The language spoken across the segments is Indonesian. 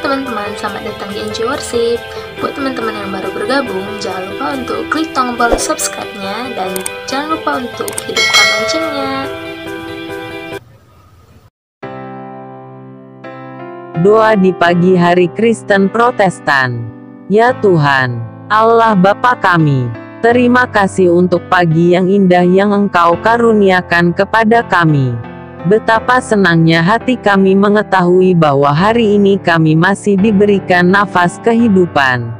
teman-teman, selamat datang di NJ Worship. Buat teman-teman yang baru bergabung, jangan lupa untuk klik tombol subscribe-nya dan jangan lupa untuk hidupkan loncengnya. Doa di pagi hari Kristen Protestan. Ya Tuhan, Allah Bapa kami, terima kasih untuk pagi yang indah yang Engkau karuniakan kepada kami. Betapa senangnya hati kami mengetahui bahwa hari ini kami masih diberikan nafas kehidupan.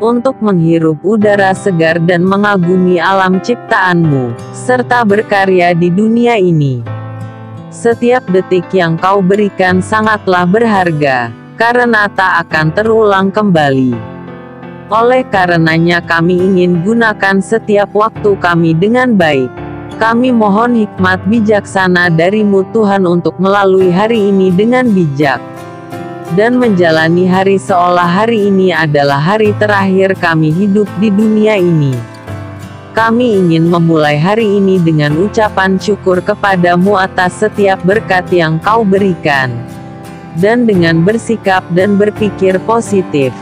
Untuk menghirup udara segar dan mengagumi alam ciptaanmu, serta berkarya di dunia ini. Setiap detik yang kau berikan sangatlah berharga, karena tak akan terulang kembali. Oleh karenanya kami ingin gunakan setiap waktu kami dengan baik. Kami mohon hikmat bijaksana darimu Tuhan untuk melalui hari ini dengan bijak. Dan menjalani hari seolah hari ini adalah hari terakhir kami hidup di dunia ini. Kami ingin memulai hari ini dengan ucapan syukur kepadamu atas setiap berkat yang kau berikan. Dan dengan bersikap dan berpikir positif.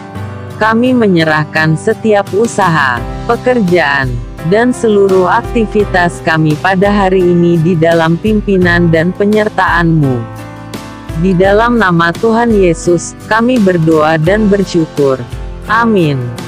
Kami menyerahkan setiap usaha, pekerjaan, dan seluruh aktivitas kami pada hari ini di dalam pimpinan dan penyertaan-Mu. Di dalam nama Tuhan Yesus, kami berdoa dan bersyukur. Amin.